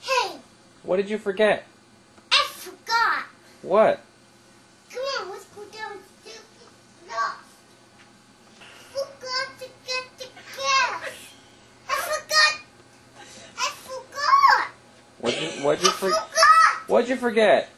hey, What did you forget? I forgot. What? Come on, let's go downstairs. Look. Forgot to get the gas. I forgot. I forgot. What'd you What'd you I for, forgot. What'd you forget?